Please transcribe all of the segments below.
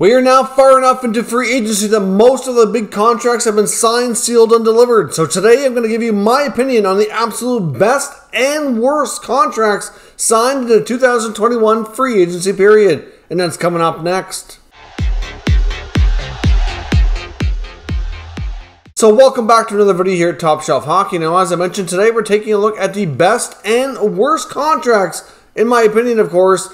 We are now far enough into free agency that most of the big contracts have been signed, sealed, and delivered. So today I'm going to give you my opinion on the absolute best and worst contracts signed in the 2021 free agency period. And that's coming up next. So welcome back to another video here at Top Shelf Hockey. Now, as I mentioned today, we're taking a look at the best and worst contracts, in my opinion, of course,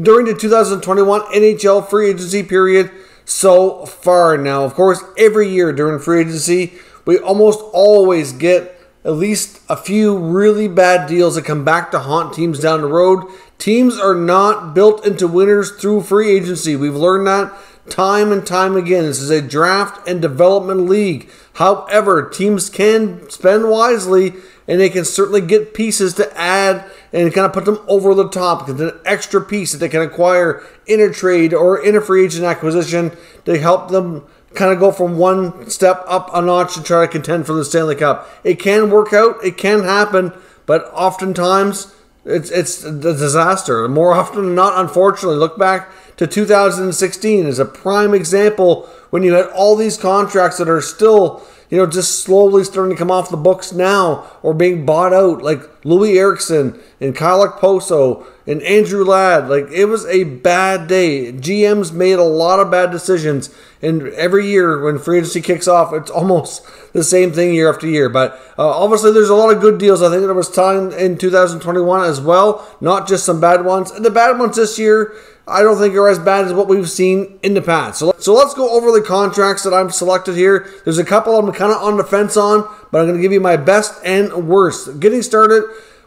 during the 2021 NHL free agency period so far. Now, of course, every year during free agency, we almost always get at least a few really bad deals that come back to haunt teams down the road. Teams are not built into winners through free agency. We've learned that time and time again. This is a draft and development league. However, teams can spend wisely and they can certainly get pieces to add and kind of put them over the top. It's an extra piece that they can acquire in a trade or in a free agent acquisition to help them kind of go from one step up a notch and try to contend for the Stanley Cup. It can work out, it can happen, but oftentimes it's it's a disaster. More often than not, unfortunately, look back to 2016 as a prime example when you had all these contracts that are still you know, just slowly starting to come off the books now or being bought out, like Loui Eriksson and Kyle Okposo and Andrew Ladd. Like, it was a bad day. GMs made a lot of bad decisions. And every year when free agency kicks off, it's almost the same thing year after year. But uh, obviously, there's a lot of good deals. I think there was time in 2021 as well, not just some bad ones. And the bad ones this year, I don't think are as bad as what we've seen in the past. So, so let's go over the contracts that I've selected here. There's a couple I'm kind of on the fence on, but I'm going to give you my best and worst. Getting started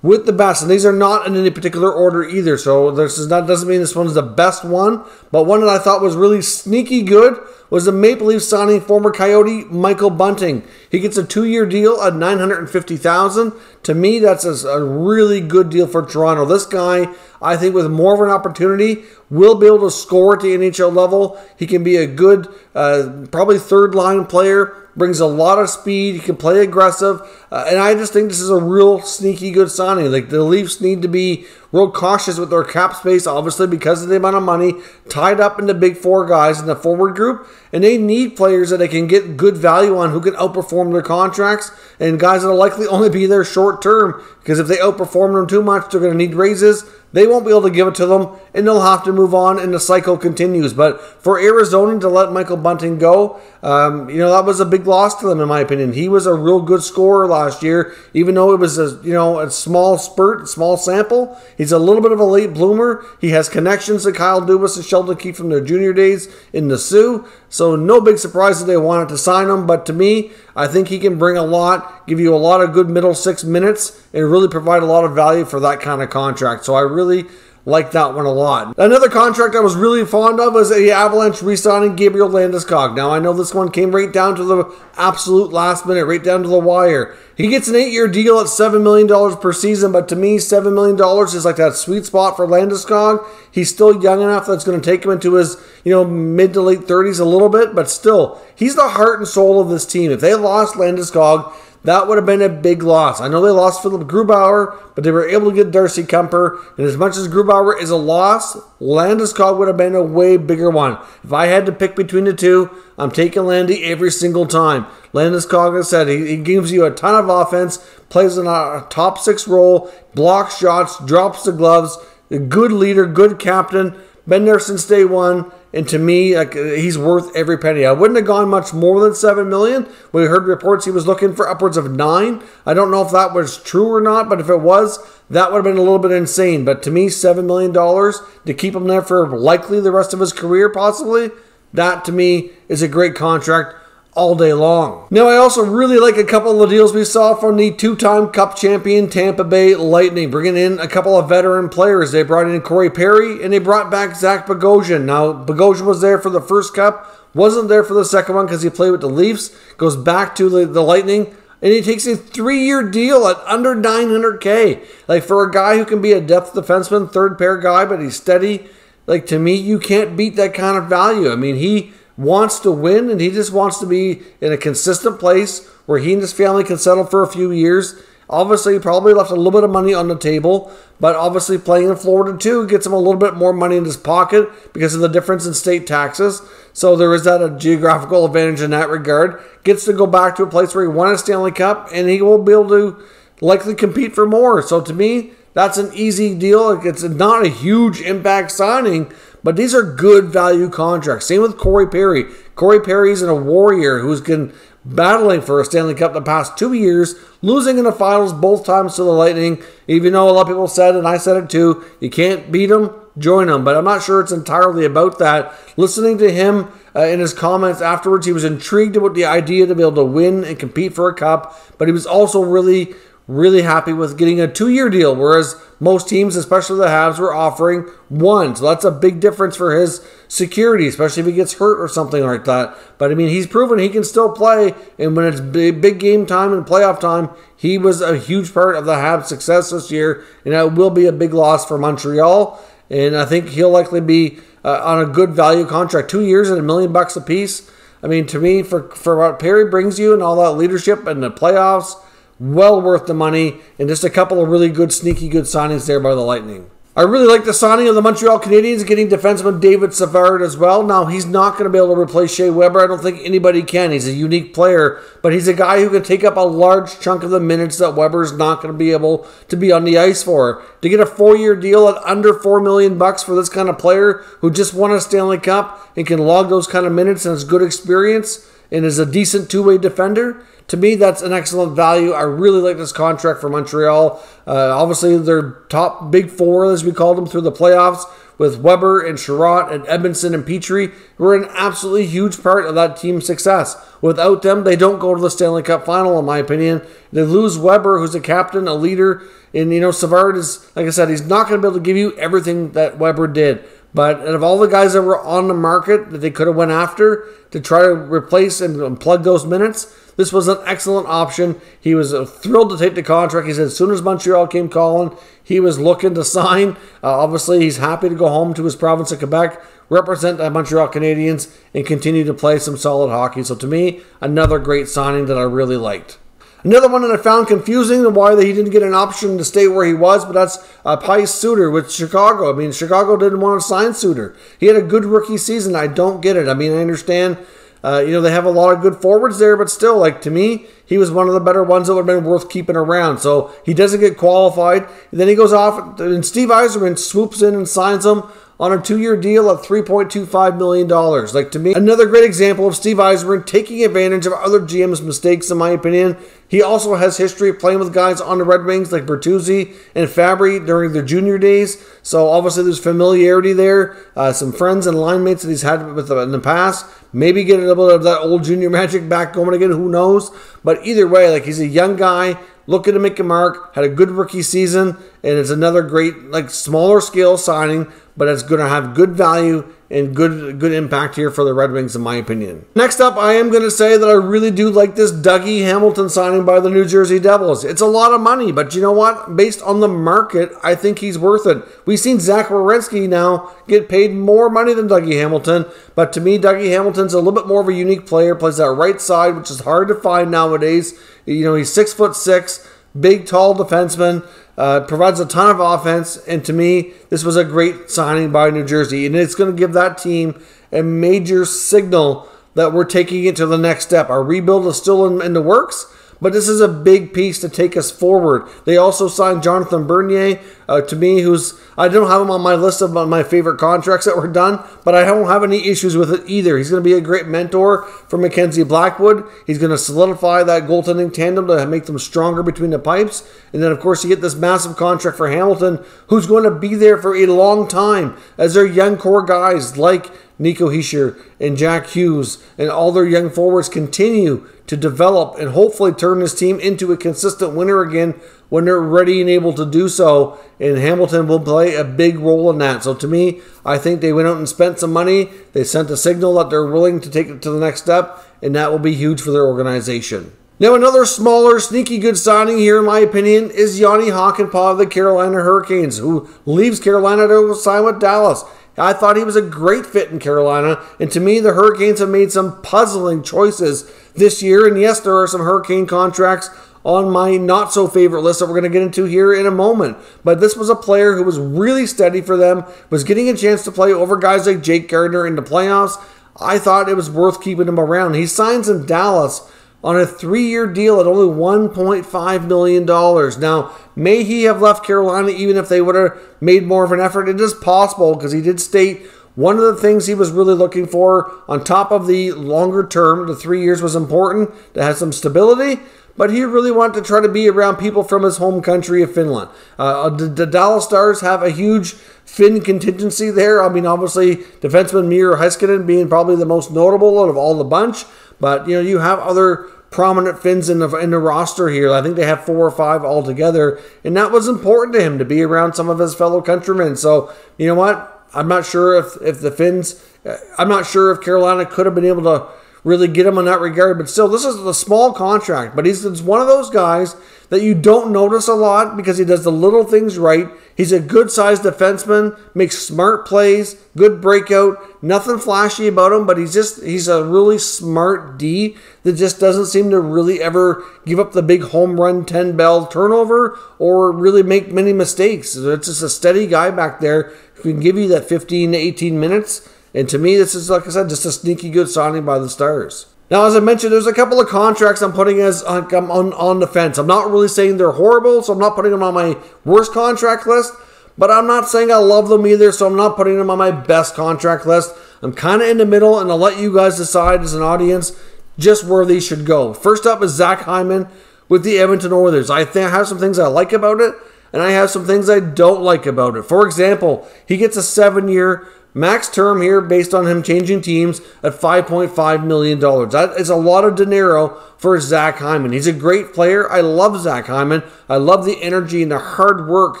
with the best, and these are not in any particular order either. So this is not doesn't mean this one's the best one, but one that I thought was really sneaky good was the Maple Leafs signing former Coyote Michael Bunting. He gets a two-year deal at nine hundred fifty thousand. To me, that's a, a really good deal for Toronto. This guy, I think, with more of an opportunity, will be able to score at the NHL level. He can be a good, uh, probably third-line player brings a lot of speed. He can play aggressive, uh, and I just think this is a real sneaky good signing. Like the Leafs need to be real cautious with their cap space, obviously because of the amount of money tied up in the big four guys in the forward group, and they need players that they can get good value on who can outperform their contracts, and guys that'll likely only be there short term because if they outperform them too much, they're going to need raises. They won't be able to give it to them, and they'll have to move on, and the cycle continues. But for Arizona to let Michael Bunting go, um, you know that was a big loss to them, in my opinion. He was a real good scorer last year, even though it was a you know a small spurt, small sample. He's a little bit of a late bloomer. He has connections to Kyle Dubas and Sheldon Keefe from their junior days in the Sioux, so no big surprise that they wanted to sign him. But to me, I think he can bring a lot, give you a lot of good middle six minutes, and really provide a lot of value for that kind of contract. So I really like that one a lot. Another contract I was really fond of was the Avalanche re-signing Gabriel Landeskog. Now I know this one came right down to the absolute last minute, right down to the wire. He gets an eight-year deal at $7 million per season, but to me, $7 million is like that sweet spot for Landeskog. He's still young enough that's going to take him into his, you know, mid to late 30s a little bit, but still, he's the heart and soul of this team. If they lost Landeskog, that would have been a big loss. I know they lost Philipp Grubauer, but they were able to get Darcy Kuemper. And as much as Grubauer is a loss, Landeskog would have been a way bigger one. If I had to pick between the two, I'm taking Landy every single time. Landeskog, as I said, he, he gives you a ton of offense, plays in a top six role, blocks shots, drops the gloves, a good leader, good captain, been there since day one and to me, like, he's worth every penny. I wouldn't have gone much more than seven million. We heard reports he was looking for upwards of nine. I don't know if that was true or not, but if it was, that would have been a little bit insane. But to me, seven million dollars to keep him there for likely the rest of his career, possibly, that to me is a great contract all day long. Now, I also really like a couple of the deals we saw from the two-time Cup champion Tampa Bay Lightning, bringing in a couple of veteran players. They brought in Corey Perry and they brought back Zach Bogosian. Now, Bogosian was there for the first Cup, wasn't there for the second one because he played with the Leafs, goes back to the, the Lightning, and he takes a three-year deal at under 900K. Like, for a guy who can be a depth defenseman, third pair guy, but he's steady, like, to me, you can't beat that kind of value. I mean, he wants to win and he just wants to be in a consistent place where he and his family can settle for a few years. Obviously, probably left a little bit of money on the table, but obviously playing in Florida too gets him a little bit more money in his pocket because of the difference in state taxes. So there is that a geographical advantage in that regard. Gets to go back to a place where he won a Stanley Cup, and he will be able to likely compete for more. So to me, that's an easy deal. It's not a huge impact signing, but these are good value contracts. Same with Corey Perry. Corey Perry's in a warrior who's been battling for a Stanley Cup the past two years, losing in the finals both times to the Lightning. Even though a lot of people said, and I said it too, you can't beat them, join them. But I'm not sure it's entirely about that. Listening to him uh, in his comments afterwards, he was intrigued about the idea to be able to win and compete for a cup, but he was also really really happy with getting a two year deal, whereas most teams, especially the Habs, were offering one. So that's a big difference for his security, especially if he gets hurt or something like that. But I mean, he's proven he can still play, and when it's big, big game time and playoff time, he was a huge part of the Habs' success this year, and that will be a big loss for Montreal. And I think he'll likely be uh, on a good value contract, two years at a million bucks a piece. I mean, to me, for for what Perry brings you and all that leadership and the playoffs well worth the money, and just a couple of really good, sneaky good signings there by the Lightning. I really like the signing of the Montreal Canadiens getting defenseman David Savard as well. Now, he's not going to be able to replace Shea Weber. I don't think anybody can. He's a unique player, but he's a guy who can take up a large chunk of the minutes that Weber's not going to be able to be on the ice for. To get a four-year deal at under four million bucks for this kind of player who just won a Stanley Cup and can log those kind of minutes and has good experience and is a decent two-way defender, to me, that's an excellent value. I really like this contract for Montreal. Uh, obviously, their top big four, as we called them, through the playoffs with Weber and Chiarot and Edmundson and Petry were an absolutely huge part of that team's success. Without them, they don't go to the Stanley Cup final, in my opinion. They lose Weber, who's a captain, a leader, and you know Savard is, like I said, he's not going to be able to give you everything that Weber did. But of all the guys that were on the market that they could have went after to try to replace and plug those minutes, this was an excellent option. He was uh, thrilled to take the contract. He said as soon as Montreal came calling, he was looking to sign. Uh, obviously, he's happy to go home to his province of Quebec, represent the Montreal Canadiens, and continue to play some solid hockey. So to me, another great signing that I really liked. Another one that I found confusing and why he didn't get an option to stay where he was, but that's uh, Pius Suter with Chicago. I mean, Chicago didn't want to sign Suter. He had a good rookie season. I don't get it. I mean, I understand uh, you know, they have a lot of good forwards there, but still, like to me, he was one of the better ones that would have been worth keeping around. So he doesn't get qualified. And then he goes off, and Steve Yzerman swoops in and signs him on a two-year deal at $3.25 million. Like, to me, another great example of Steve Yzerman taking advantage of other GM's mistakes, in my opinion. He also has history of playing with guys on the Red Wings like Bertuzzi and Fabbri during their junior days. So obviously there's familiarity there. Uh, some friends and line mates that he's had with in the past. Maybe get a little bit of that old junior magic back going again. Who knows? But either way, like he's a young guy looking to make a mark. Had a good rookie season, and it's another great like smaller scale signing but it's going to have good value and good good impact here for the Red Wings, in my opinion. Next up, I am going to say that I really do like this Dougie Hamilton signing by the New Jersey Devils. It's a lot of money, but you know what? Based on the market, I think he's worth it. We've seen Zach Werenski now get paid more money than Dougie Hamilton, but to me, Dougie Hamilton's a little bit more of a unique player. Plays that right side, which is hard to find nowadays. You know, he's six foot six, big, tall defenseman. Uh, provides a ton of offense, and to me, this was a great signing by New Jersey, and it's going to give that team a major signal that we're taking it to the next step. Our rebuild is still in, in the works, but this is a big piece to take us forward. They also signed Jonathan Bernier, uh, to me, who's I don't have him on my list of my favorite contracts that were done, but I don't have any issues with it either. He's going to be a great mentor for Mackenzie Blackwood. He's going to solidify that goaltending tandem to make them stronger between the pipes. And then, of course, you get this massive contract for Hamilton, who's going to be there for a long time as their young core guys like Nico Hischier and Jack Hughes and all their young forwards continue to develop and hopefully turn this team into a consistent winner again when they're ready and able to do so. And Hamilton will play a big role in that. So to me, I think they went out and spent some money. They sent a signal that they're willing to take it to the next step, and that will be huge for their organization. Now, another smaller, sneaky good signing here, in my opinion, is Jani Hakanpää of the Carolina Hurricanes, who leaves Carolina to sign with Dallas. I thought he was a great fit in Carolina, and to me, the Hurricanes have made some puzzling choices this year. And yes, there are some Hurricane contracts on my not so favorite list that we're going to get into here in a moment. But this was a player who was really steady for them, was getting a chance to play over guys like Jake Gardiner in the playoffs. I thought it was worth keeping him around. He signs in Dallas on a three year deal at only $1.5 million. Now, may he have left Carolina even if they would have made more of an effort? It is possible because he did state one of the things he was really looking for on top of the longer term, the three years was important to have some stability but he really wanted to try to be around people from his home country of Finland. Uh, the, the, Dallas Stars have a huge Finn contingency there. I mean, obviously, defenseman Miro Heiskanen being probably the most notable out of all the bunch, but you know, you have other prominent Finns in the in the roster here. I think they have four or five altogether, and that was important to him to be around some of his fellow countrymen. So, you know what? I'm not sure if if the Finns, uh, I'm not sure if Carolina could have been able to really get him in that regard. But still, this is a small contract. But he's one of those guys that you don't notice a lot because he does the little things right. He's a good sized defenseman, makes smart plays, good breakout, nothing flashy about him, but he's just he's a really smart D that just doesn't seem to really ever give up the big home run 10 bell turnover or really make many mistakes. It's just a steady guy back there who can give you that 15 to 18 minutes and to me, this is, like I said, just a sneaky good signing by the Stars. Now, as I mentioned, there's a couple of contracts I'm putting as on, on, on the fence. I'm not really saying they're horrible, so I'm not putting them on my worst contract list, but I'm not saying I love them either, so I'm not putting them on my best contract list. I'm kind of in the middle, and I'll let you guys decide as an audience just where these should go. First up is Zach Hyman with the Edmonton Oilers. I I have some things I like about it, and I have some things I don't like about it. For example, he gets a seven year, Max term here based on him changing teams at $5.5 million. That is a lot of dinero for Zach Hyman. He's a great player. I love Zach Hyman. I love the energy and the hard work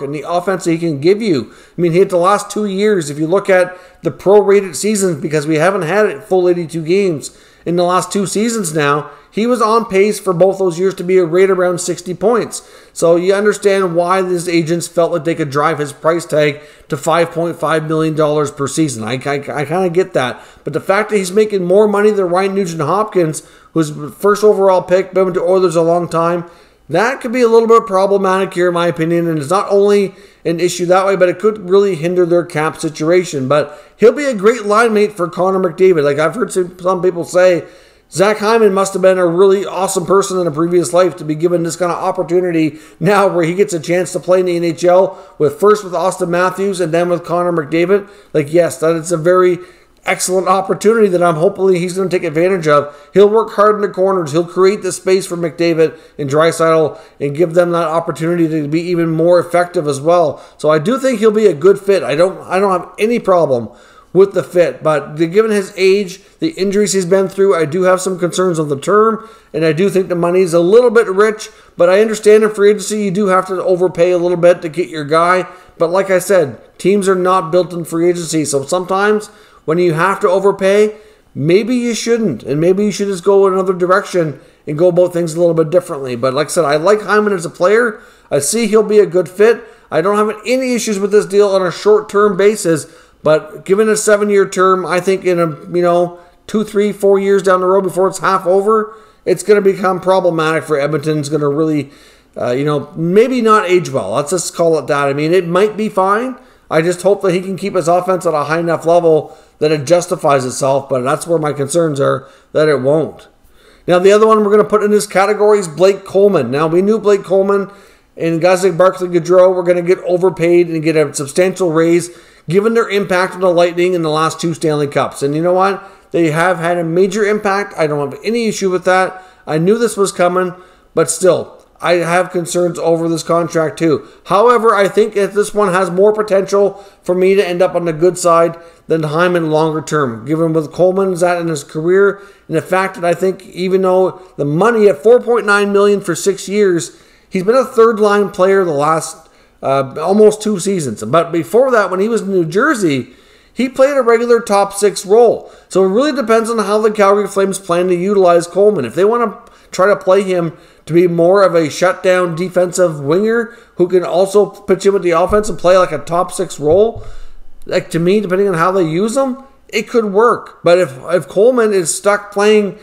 and the offense he can give you. I mean, he had the last two years, if you look at the prorated seasons, because we haven't had it full 82 games in the last two seasons now, he was on pace for both those years to be right around 60 points. So you understand why these agents felt like they could drive his price tag to $5.5 million per season. I, I, I kind of get that. But the fact that he's making more money than Ryan Nugent Hopkins, who's first overall pick, been with the Oilers a long time, that could be a little bit problematic here, in my opinion. And it's not only an issue that way, but it could really hinder their cap situation. But he'll be a great line mate for Connor McDavid. Like I've heard some people say, Zach Hyman must have been a really awesome person in a previous life to be given this kind of opportunity now where he gets a chance to play in the NHL with first with Auston Matthews and then with Connor McDavid. Like, yes, that is a very excellent opportunity that I'm hopefully he's going to take advantage of. He'll work hard in the corners. He'll create the space for McDavid and Draisaitl and give them that opportunity to be even more effective as well. So I do think he'll be a good fit. I don't I don't have any problem with the fit. But given his age, the injuries he's been through, I do have some concerns on the term, and I do think the money's a little bit rich. But I understand in free agency you do have to overpay a little bit to get your guy. But like I said, teams are not built in free agency, so sometimes when you have to overpay, maybe you shouldn't, and maybe you should just go in another direction and go about things a little bit differently. But like I said, I like Hyman as a player. I see he'll be a good fit. I don't have any issues with this deal on a short term basis. But given a seven year term, I think in a you know two, three, four years down the road before it's half over, it's going to become problematic for Edmonton. It's going to really, uh, you know, maybe not age well. Let's just call it that. I mean, it might be fine. I just hope that he can keep his offense at a high enough level that it justifies itself. But that's where my concerns are that it won't. Now, the other one we're going to put in this category is Blake Coleman. Now, we knew Blake Coleman and guys like Barclay Goodrow were going to get overpaid and get a substantial raise given their impact on the Lightning in the last two Stanley Cups. And you know what? They have had a major impact. I don't have any issue with that. I knew this was coming, but still, I have concerns over this contract too. However, I think if this one has more potential for me to end up on the good side than Hyman longer term, given with Coleman's at in his career and the fact that I think even though the money at 4.9 million for six years, he's been a third line player the last uh, almost two seasons. But before that, when he was in New Jersey, he played a regular top six role. So it really depends on how the Calgary Flames plan to utilize Coleman. If they want to try to play him to be more of a shutdown defensive winger who can also pitch in with the offense and play like a top six role, like to me, depending on how they use him, it could work. But if if Coleman is stuck playing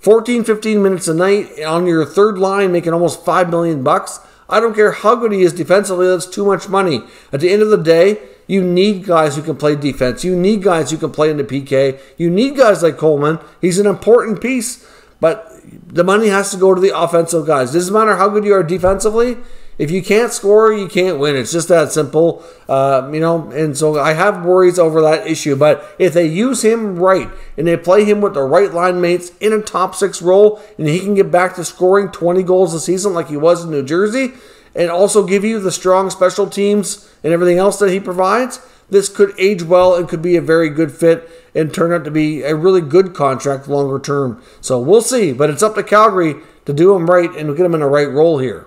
14, 15 minutes a night on your third line, making almost 5 million bucks. I don't care how good he is defensively, that's too much money. At the end of the day, you need guys who can play defense. You need guys who can play in the PK. You need guys like Coleman. He's an important piece, but the money has to go to the offensive guys. Doesn't matter how good you are defensively. If you can't score, you can't win. It's just that simple, uh, you know. And so I have worries over that issue. But if they use him right and they play him with the right line mates in a top six role, and he can get back to scoring 20 goals a season like he was in New Jersey, and also give you the strong special teams and everything else that he provides, this could age well and could be a very good fit and turn out to be a really good contract longer term. So we'll see. But it's up to Calgary to do him right and get him in the right role here.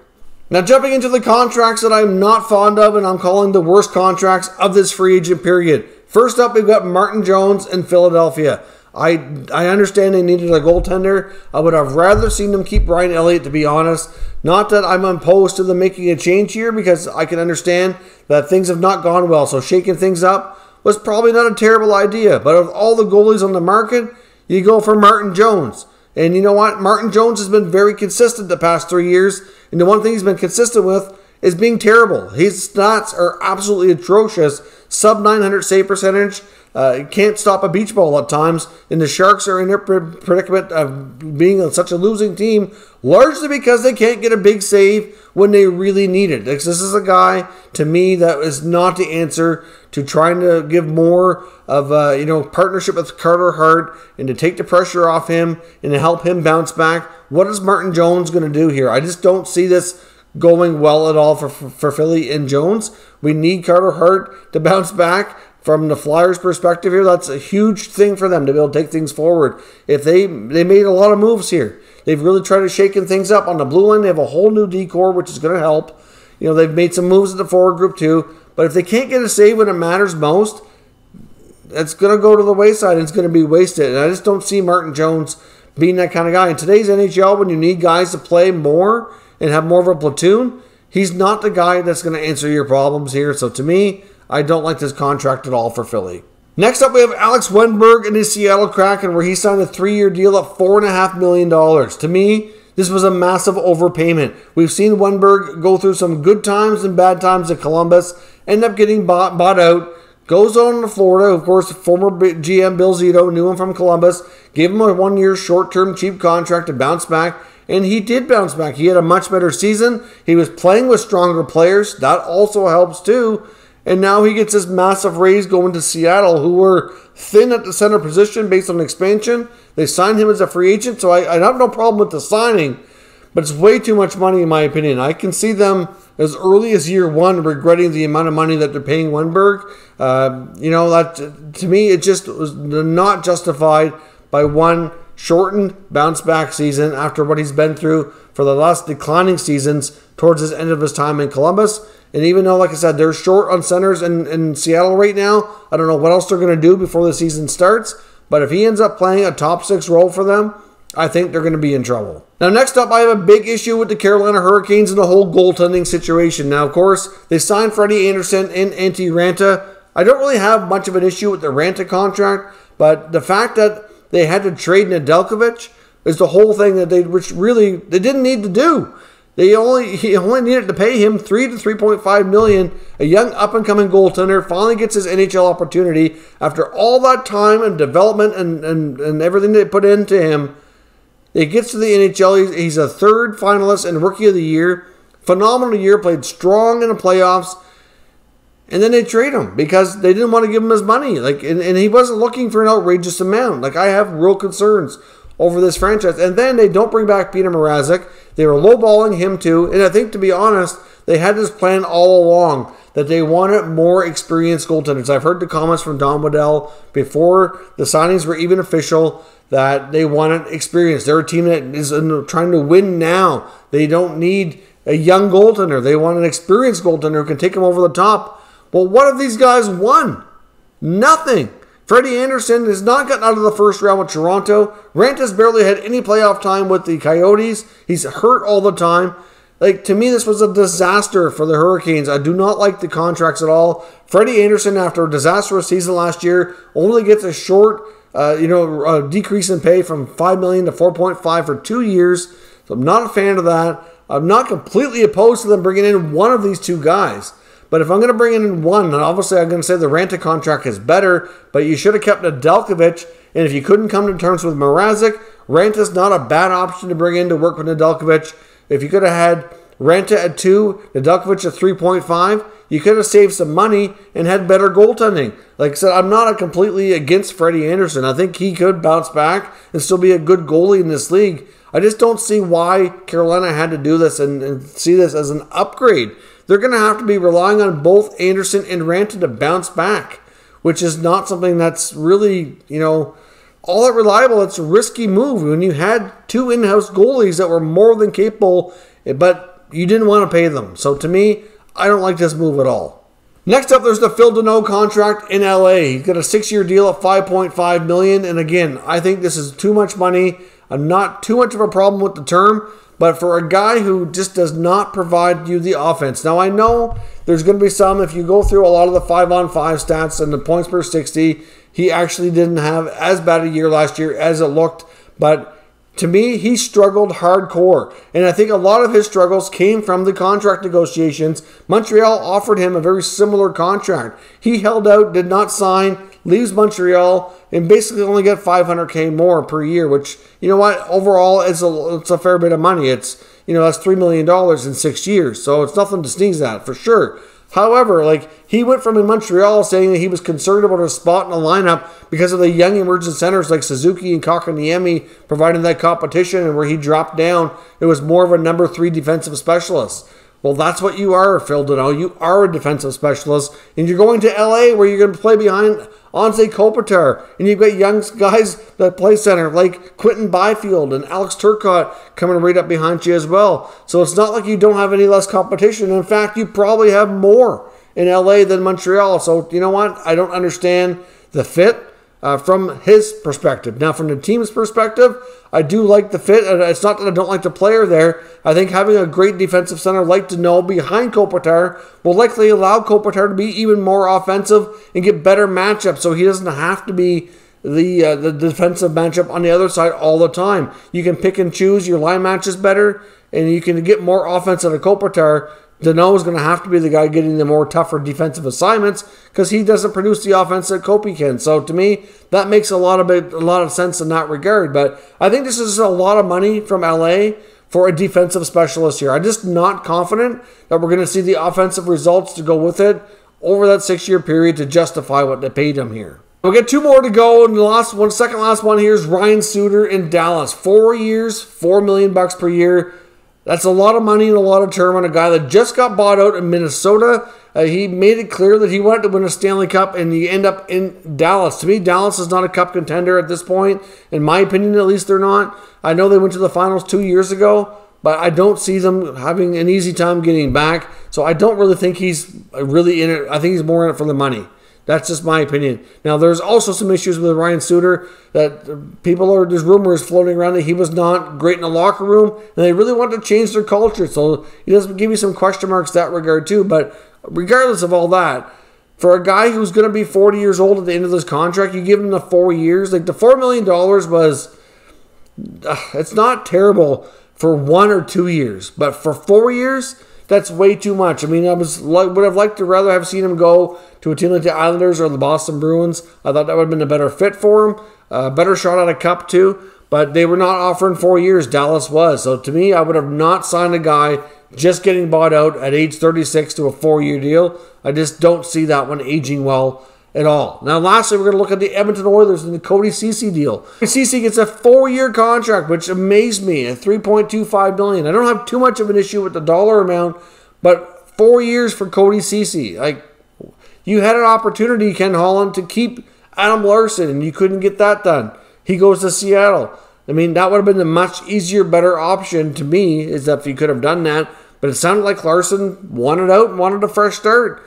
Now, jumping into the contracts that I'm not fond of, and I'm calling the worst contracts of this free agent period. First up, we've got Martin Jones in Philadelphia. I I understand they needed a goaltender. I would have rather seen them keep Brian Elliott, to be honest. Not that I'm opposed to them making a change here, because I can understand that things have not gone well. So shaking things up was probably not a terrible idea. But of all the goalies on the market, you go for Martin Jones. And you know what? Martin Jones has been very consistent the past three years. And the one thing he's been consistent with is being terrible. His stats are absolutely atrocious. Sub 900 save percentage. Uh, can't stop a beach ball at times. And the Sharks are in their predicament of being such a losing team, largely because they can't get a big save when they really need it. This is a guy, to me, that is not the answer to trying to give more of a you know partnership with Carter Hart and to take the pressure off him and to help him bounce back. What is Martin Jones going to do here? I just don't see this going well at all for, for, for Philly and Jones. We need Carter Hart to bounce back. From the Flyers' perspective here, that's a huge thing for them to be able to take things forward. If they they made a lot of moves here, they've really tried to shaking things up on the blue line. They have a whole new D corps, which is going to help. You know, they've made some moves at the forward group too. But if they can't get a save when it matters most, it's going to go to the wayside and it's going to be wasted. And I just don't see Martin Jones being that kind of guy. In today's NHL, when you need guys to play more and have more of a platoon, he's not the guy that's going to answer your problems here. So to me, I don't like this contract at all for Philly. Next up, we have Alex Wennberg and his Seattle Kraken, where he signed a three year deal at $4.5 million. To me, this was a massive overpayment. We've seen Wennberg go through some good times and bad times at Columbus, end up getting bought, bought out, goes on to Florida. Of course, former GM Bill Zito knew him from Columbus, gave him a one year short term cheap contract to bounce back, and he did bounce back. He had a much better season. He was playing with stronger players. That also helps too. And now he gets this massive raise going to Seattle, who were thin at the center position based on expansion. They signed him as a free agent, so I, I have no problem with the signing, but it's way too much money, in my opinion. I can see them as early as year one regretting the amount of money that they're paying Wennberg. Uh, you know, that to me, it just was not justified by one shortened bounce back season after what he's been through for the last declining seasons towards his end of his time in Columbus. And even though, like I said, they're short on centers in, in Seattle right now, I don't know what else they're going to do before the season starts. But if he ends up playing a top six role for them, I think they're going to be in trouble. Now, next up, I have a big issue with the Carolina Hurricanes and the whole goaltending situation. Now, of course, they signed Freddie Andersen and Antti Raanta. I don't really have much of an issue with the Raanta contract, but the fact that they had to trade Nedeljkovic is the whole thing that they which really they didn't need to do. They only he only needed to pay him three to three point five million. A young up and coming goaltender finally gets his NHL opportunity after all that time and development and, and, and everything they put into him. He gets to the NHL. He's, a third finalist and rookie of the year. Phenomenal year. Played strong in the playoffs. And then they trade him because they didn't want to give him his money. Like, and, and he wasn't looking for an outrageous amount. Like, I have real concerns over this franchise. And then they don't bring back Peter Mrazek. They were lowballing him too. And I think, to be honest, they had this plan all along that they wanted more experienced goaltenders. I've heard the comments from Don Waddell before the signings were even official that they wanted experience. They're a team that is trying to win now. They don't need a young goaltender. They want an experienced goaltender who can take them over the top. Well, what have these guys won? Nothing. Freddie Andersen has not gotten out of the first round with Toronto. Raanta's barely had any playoff time with the Coyotes. He's hurt all the time. Like to me, this was a disaster for the Hurricanes. I do not like the contracts at all. Freddie Andersen, after a disastrous season last year, only gets a short uh, you know, decrease in pay from five million to four point five for two years. So I'm not a fan of that. I'm not completely opposed to them bringing in one of these two guys. But if I'm going to bring in one, and obviously I'm going to say the Raanta contract is better, but you should have kept Nedeljkovic. And if you couldn't come to terms with Mrazek, Raanta's not a bad option to bring in to work with Nedeljkovic. If you could have had Raanta at 2, Nedeljkovic at 3.5, you could have saved some money and had better goaltending. Like I said, I'm not completely against Freddie Andersen. I think he could bounce back and still be a good goalie in this league. I just don't see why Carolina had to do this and, and see this as an upgrade. They're going to have to be relying on both Andersen and Raanta to bounce back, which is not something that's really, you know, all that reliable. It's a risky move when you had two in house goalies that were more than capable, but you didn't want to pay them. So to me, I don't like this move at all. Next up, there's the Phil Danault contract in LA. He's got a six-year deal at 5.5 million, and again, I think this is too much money. I'm not too much of a problem with the term, but for a guy who just does not provide you the offense. Now, I know there's going to be some, if you go through a lot of the five on five stats and the points per 60, he actually didn't have as bad a year last year as it looked, but to me, he struggled hardcore. And I think a lot of his struggles came from the contract negotiations. Montreal offered him a very similar contract. He held out, did not sign, leaves Montreal, and basically only get 500k more per year, which, you know what, overall, it's a, it's a fair bit of money. It's, you know, that's $3 million in six years. So it's nothing to sneeze at, for sure. However, like he went from in Montreal saying that he was concerned about a spot in the lineup because of the young emerging centers like Suzuki and Kotkaniemi providing that competition, and where he dropped down, it was more of a number three defensive specialist. Well, that's what you are, Phil Danault. You are a defensive specialist, and you're going to LA where you're going to play behind Anze Kopitar, and you've got young guys that play center like Quinton Byfield and Alex Turcotte coming right up behind you as well. So it's not like you don't have any less competition. In fact, you probably have more in LA than Montreal. So you know what? I don't understand the fit uh, from his perspective. Now, from the team's perspective, I do like the fit. It's not that I don't like the player there. I think having a great defensive center like Danault behind Kopitar will likely allow Kopitar to be even more offensive and get better matchups so he doesn't have to be the uh, the defensive matchup on the other side all the time. You can pick and choose your line matches better, and you can get more offense out of Kopitar Danault is going to have to be the guy getting the more tougher defensive assignments because he doesn't produce the offense that Kopi can. So to me, that makes a lot of a lot of sense in that regard. But I think this is a lot of money from LA for a defensive specialist here. I'm just not confident that we're going to see the offensive results to go with it over that six year period to justify what they paid him here. We'll get two more to go, and the last one, second last one here is Ryan Suter in Dallas. Four years, four million bucks per year. That's a lot of money and a lot of term on a guy that just got bought out in Minnesota. Uh, he made it clear that he wanted to win a Stanley Cup, and he end up in Dallas. To me, Dallas is not a cup contender at this point. In my opinion, at least they're not. I know they went to the finals two years ago, but I don't see them having an easy time getting back. So I don't really think he's really in it. I think he's more in it for the money. That's just my opinion. Now, there's also some issues with Ryan Suter that people are, there's rumors floating around that he was not great in the locker room, and they really want to change their culture. So he does give you some question marks that regard too. But regardless of all that, for a guy who's going to be 40 years old at the end of this contract, you give him the four years. Like the $4 million was, uh, it's not terrible for one or two years, but for four years, that's way too much. I mean, I was like, would have liked to rather have seen him go to a team like the Islanders or the Boston Bruins. I thought that would have been a better fit for him, a better shot at a cup too. But they were not offering four years. Dallas was. So to me, I would have not signed a guy just getting bought out at age 36 to a four-year deal. I just don't see that one aging well at all. Now, lastly, we're going to look at the Edmonton Oilers and the Cody Ceci deal. Ceci gets a four-year contract, which amazed me at 3.25 million. I don't have too much of an issue with the dollar amount, but four years for Cody Ceci, like you had an opportunity, Ken Holland, to keep Adam Larsson, and you couldn't get that done. He goes to Seattle. I mean, that would have been a much easier, better option to me, is if you could have done that. But it sounded like Larsson wanted out and wanted a fresh start.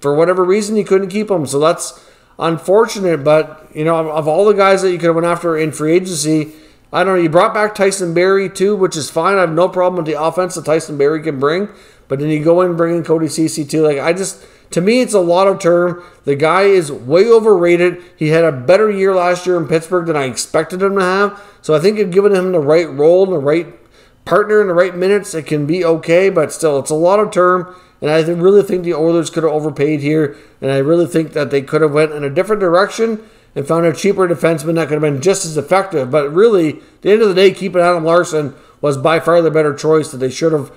For whatever reason, you couldn't keep him. So that's unfortunate. But, you know, of all the guys that you could have went after in free agency, I don't know. You brought back Tyson Barrie too, which is fine. I have no problem with the offense that Tyson Barrie can bring. But then you go in and bring in Cody Ceci, too. Like, I just To me, it's a lot of term. The guy is way overrated. He had a better year last year in Pittsburgh than I expected him to have. So I think if given him the right role and the right partner in the right minutes, it can be okay. But still, it's a lot of term. And I really think the Oilers could have overpaid here. And I really think that they could have went in a different direction and found a cheaper defenseman that could have been just as effective. But really, the end of the day, keeping Adam Larsson was by far the better choice that they should have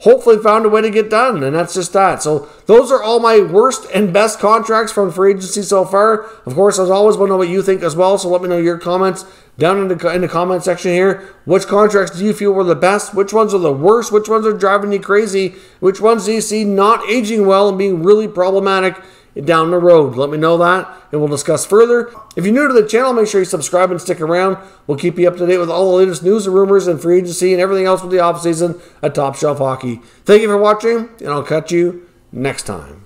hopefully found a way to get done. And that's just that. So those are all my worst and best contracts from free agency so far. Of course, as always, want to know what you think as well. So let me know your comments down in the, in the comment section here. Which contracts do you feel were the best? Which ones are the worst? Which ones are driving you crazy? Which ones do you see not aging well and being really problematic? down the road. Let me know that and we'll discuss further. If you're new to the channel, make sure you subscribe and stick around. We'll keep you up to date with all the latest news and rumors and free agency and everything else with the offseason at Top Shelf Hockey. Thank you for watching, and I'll catch you next time.